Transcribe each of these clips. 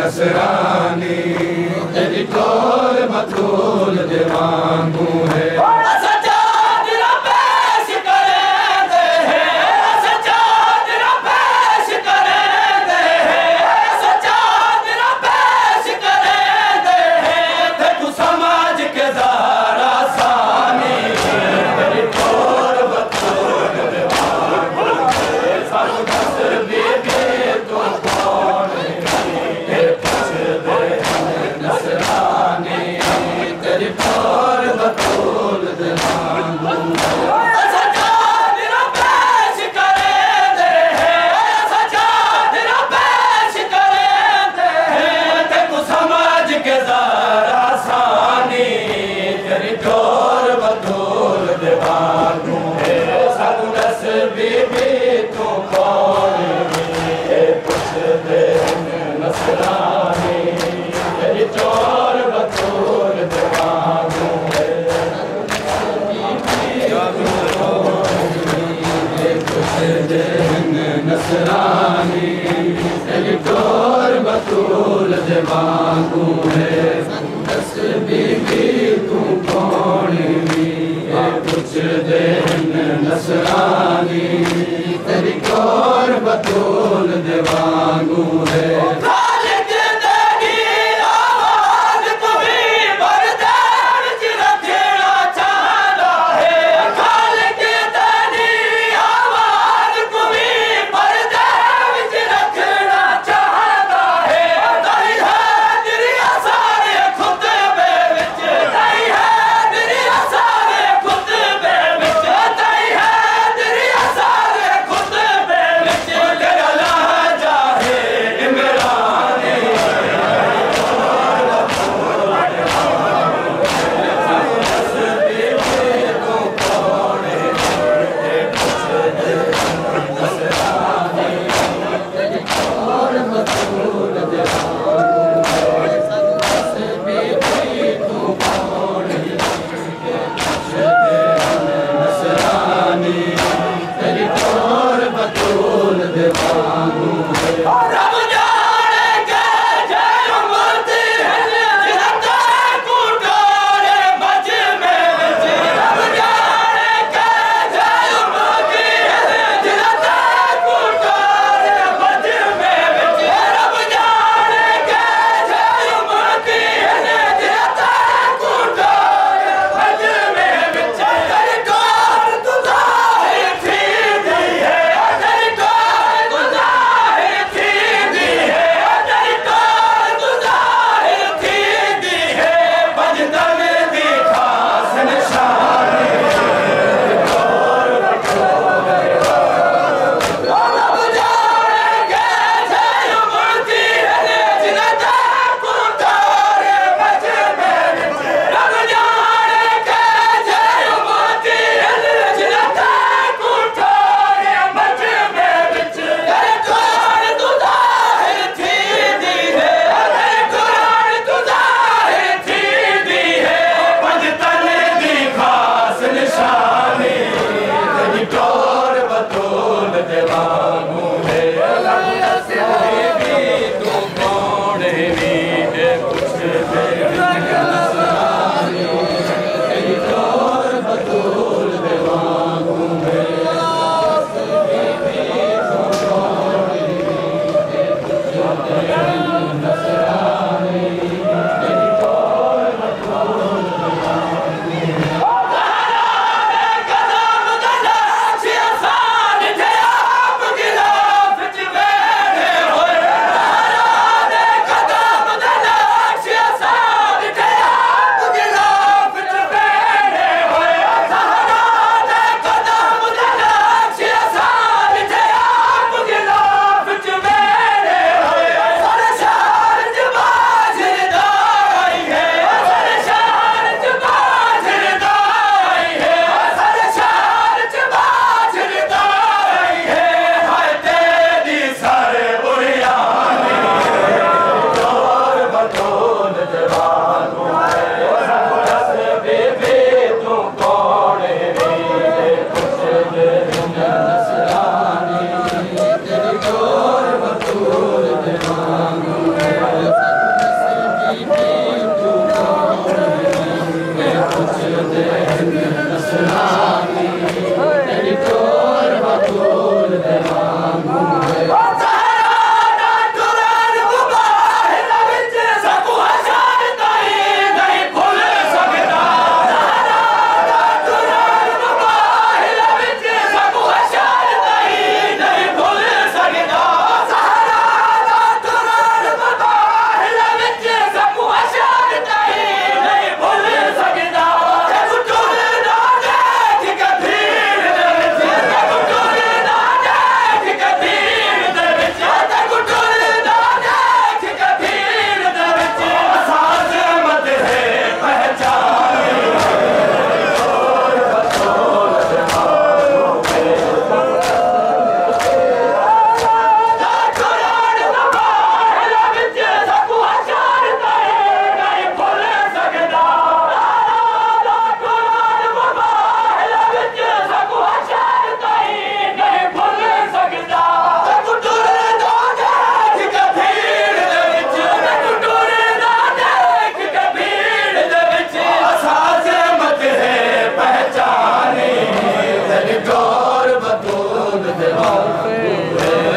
नसरानी तेरी toll मथोल चोर है तोल देवांगू है।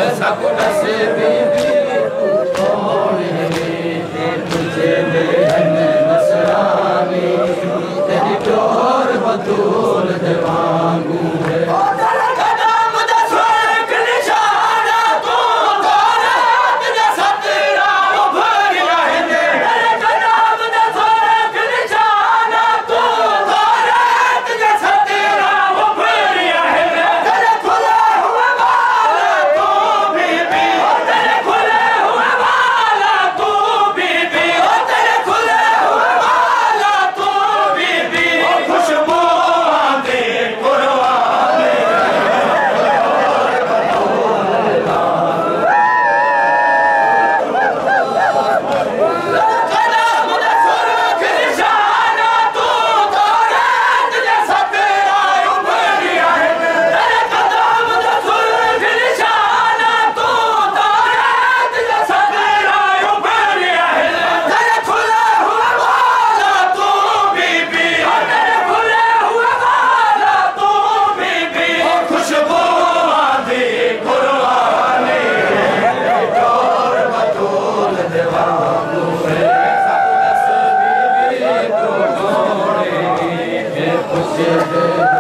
Essa coisa se vive. जवानी तोर